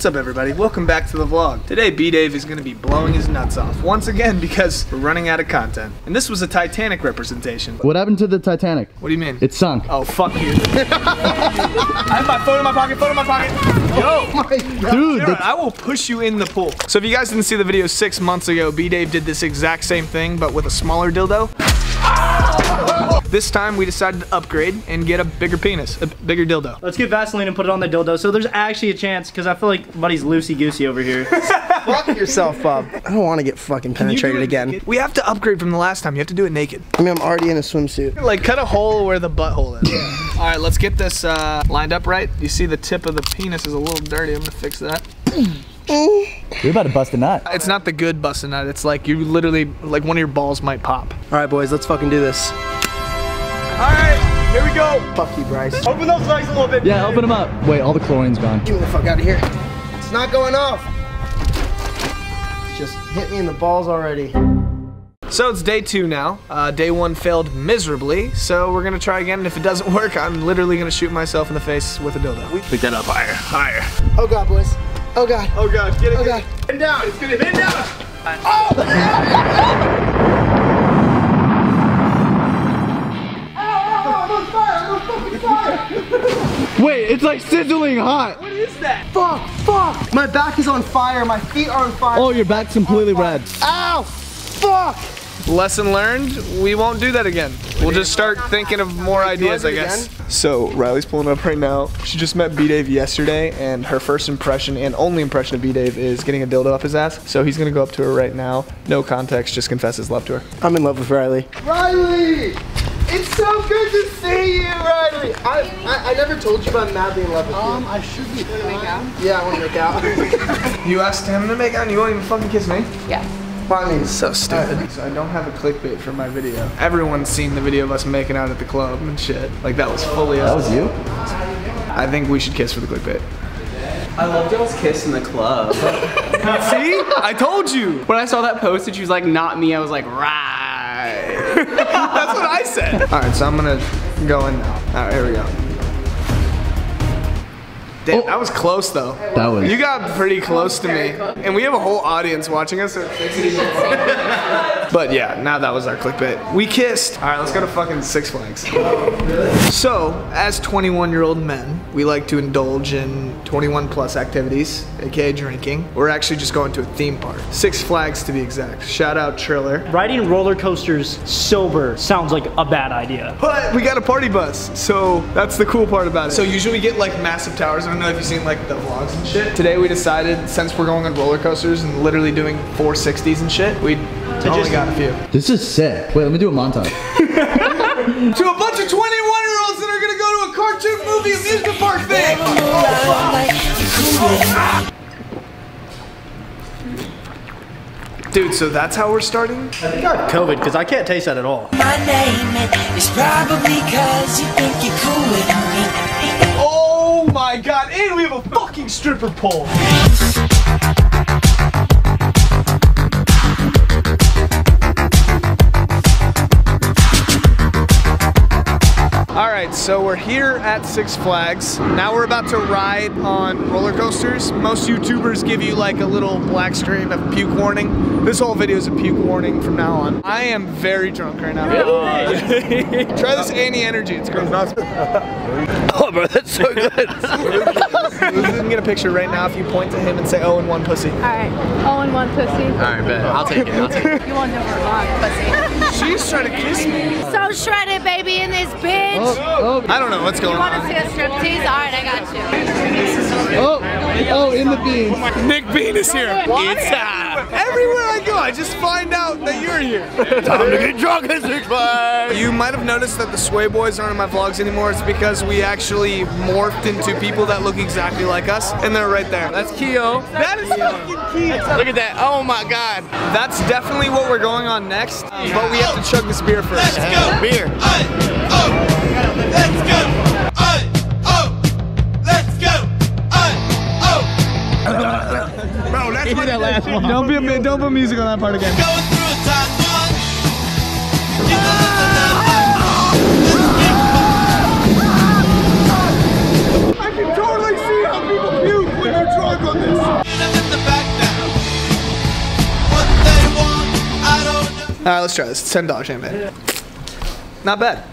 What's up everybody? Welcome back to the vlog. Today B-Dave is gonna be blowing his nuts off once again because we're running out of content. And this was a Titanic representation. What happened to the Titanic? What do you mean? It sunk. Oh, fuck you. I have my phone in my pocket, phone in my pocket. Yo! Oh Dude, Aaron, I will push you in the pool. So if you guys didn't see the video six months ago, B-Dave did this exact same thing, but with a smaller dildo. This time we decided to upgrade and get a bigger penis, a bigger dildo. Let's get Vaseline and put it on the dildo. So there's actually a chance, because I feel like Buddy's loosey goosey over here. Fuck yourself, Bob. I don't want to get fucking penetrated again. We have to upgrade from the last time. You have to do it naked. I mean, I'm already in a swimsuit. Like cut a hole where the butthole is. All right, let's get this uh, lined up right. You see the tip of the penis is a little dirty. I'm gonna fix that. You're about to bust a nut. It's not the good busting nut. It's like you literally, like one of your balls might pop. All right, boys, let's fucking do this. All right, here we go. Fuck you, Bryce. Open those legs a little bit. Yeah, open them up. Wait, all the chlorine's gone. Get me the fuck out of here. It's not going off. Just hit me in the balls already. So it's day two now. Uh, day one failed miserably, so we're gonna try again. And if it doesn't work, I'm literally gonna shoot myself in the face with a dildo. Pick that up higher, higher. Oh god, boys. Oh god. Oh god, get it. Oh god. Bend down. It's gonna bend down. Oh! Wait, it's like sizzling hot. What is that? Fuck, fuck. My back is on fire. My feet are on fire. Oh, your back's completely oh, red. Ow. Fuck. Lesson learned, we won't do that again. We'll just start thinking of more ideas, I guess. So Riley's pulling up right now. She just met B-Dave yesterday, and her first impression and only impression of B-Dave is getting a dildo up his ass. So he's gonna go up to her right now. No context, just confess his love to her. I'm in love with Riley. Riley! It's so good to see you, Riley. I, I, I never told you, but I'm madly in love with you. Um, I should be. You wanna make out? Yeah, I wanna make out. You asked him to make out, and you won't even fucking kiss me? Yeah. Finally. So stupid. So I don't have a clickbait for my video. Everyone's seen the video of us making out at the club and shit. Like that was fully That was you? I think we should kiss for the clickbait. I loved y'all's kiss in the club. See? I told you. when I saw that post and she was like, not me, I was like, right. That's what I said. All right, so I'm gonna go in now. All right, here we go. Damn, oh. that was close though. That was. You got pretty close to me. And we have a whole audience watching us. so it makes it even funnier. but yeah, now that was our clickbait. We kissed. All right, let's go to fucking Six Flags. So, as 21 year old men, we like to indulge in 21 plus activities, aka drinking. We're actually just going to a theme park. Six Flags to be exact. Shout out Triller. Riding roller coasters sober sounds like a bad idea. But we got a party bus, so that's the cool part about it. So usually we get like massive towers. I don't know if you've seen like the vlogs and shit. Today we decided, since we're going on roller coasters and literally doing 460s and shit, we only just- got a few. This is sick. Wait, let me do a montage. To a bunch of 21 year olds that are gonna go to a cartoon movie amusement park thing. Oh, oh, Dude, so that's how we're starting? I got COVID because I can't taste that at all. my name is probably cause you think you're cool with me. Oh my god, and we have a fucking stripper pole. So we're here at Six Flags. Now we're about to ride on roller coasters. Most YouTubers give you like a little black screen of puke warning. This whole video is a puke warning from now on. I am very drunk right now. Try this ANI Energy, it's great. oh, bro, that's so good. you can get a picture right now if you point to him and say, oh, and one pussy. Alright. All oh, and one pussy. Alright, bet. I'll take it. I'll take it. You want number one pussy. She's trying to kiss me. So shredded, baby, in this bitch. oh, oh. I don't know what's going You want to on. see a striptease? Alright, I got you. Oh, oh, in the beans. Nick Bean is here. It's time. Everywhere I go, I just find out that you're here. Time to get drunk at Six Flags. You might have noticed that the Sway Boys aren't in my vlogs anymore. It's because we actually morphed into people that look exactly like us, and they're right there. That's Keo. That is fucking Keo. Look at that. Oh my god. That's definitely what we're going on next, but we have to chug this beer first. Beer. Bro, what that. Don't be don't put music on that part again. I can totally see how people puke when they're drunk. on this. All right, let's try this. Ten dollars champagne. Not bad.